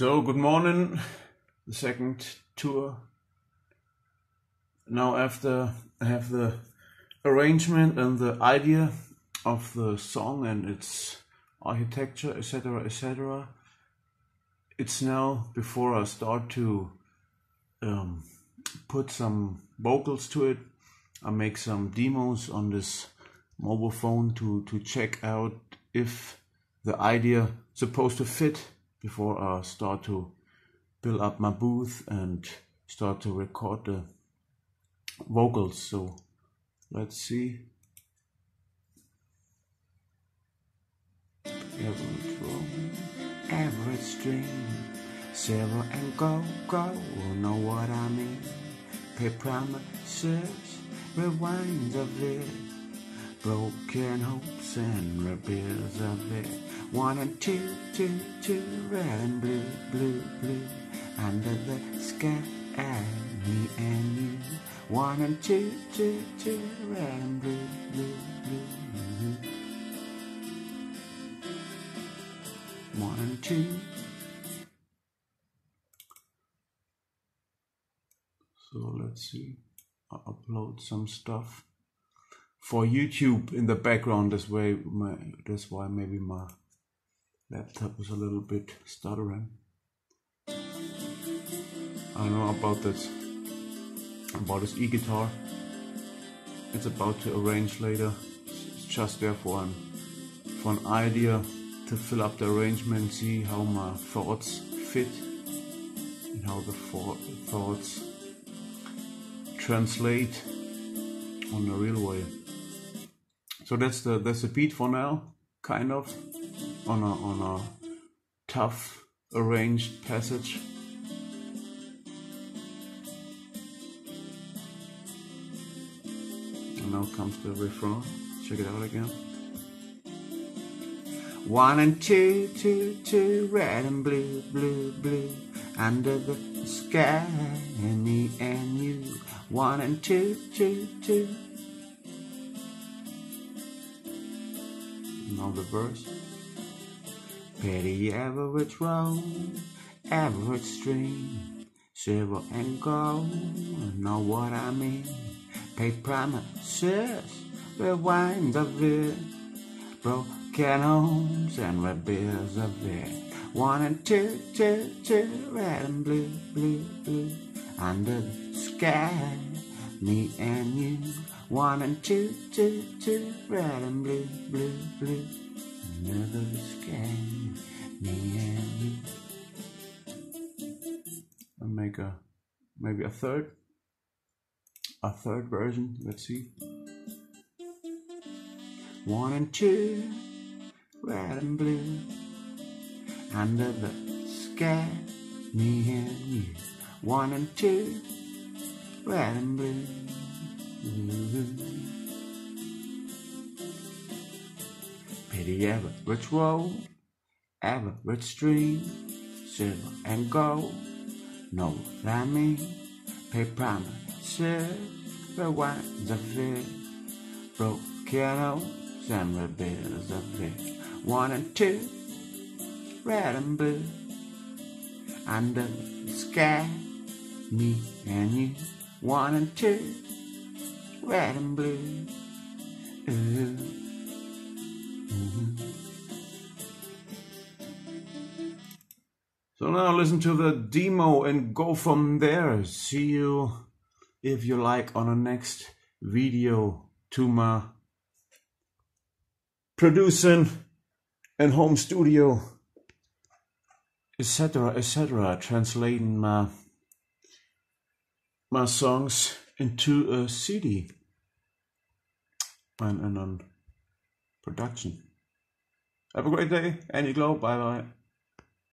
So, good morning. The second tour. Now, after I have the arrangement and the idea of the song and its architecture, etc., etc., it's now before I start to um, put some vocals to it. I make some demos on this mobile phone to to check out if the idea supposed to fit before I start to build up my booth and start to record the vocals. So let's see. Average roll, average string, zero and go, go, know what I mean. Pay promises, rewind of it, broken hopes and repairs of it. One and two, two, two, red and blue, blue, blue, under the sky, me and you. One and two, two, two, red and blue, blue, blue. One and two. So let's see. I'll upload some stuff for YouTube in the background. This way, my that's why maybe my laptop was a little bit stuttering. I know about this about this e-guitar. It's about to arrange later. It's just there for an for an idea to fill up the arrangement, see how my thoughts fit and how the thoughts translate on the real way. So that's the that's the beat for now, kind of on a on a tough arranged passage. And now comes the refrain. Check it out again. One and two, two, two, red and blue, blue, blue, under the sky, me and you. One and two, two, two. Now the verse. Petty average roll, average string, silver and gold, know what I mean. Pay promises, rewind of it, broken homes and repairs of it. One and two, two, two, red and blue, blue, blue, under the sky, me and you. One and two, two, two, red and blue, blue, blue. Another sky, me and you. I'll make a maybe a third, a third version. Let's see. One and two, red and blue, under the sky, me and you. One and two, red and blue. Mm-hmm. Pity average roll, average stream, silver and gold. Know what I mean? Pay promises, rewinds of it, broken hopes and repairs of it. One and two, red and blue, under the sky, me and you. One and two, red and blue. Ooh. So now listen to the demo and go from there. See you if you like on the next video to my producing and home studio etc etc translating my my songs into a CD and, on production. Have a great day. Andy Globe. Bye bye.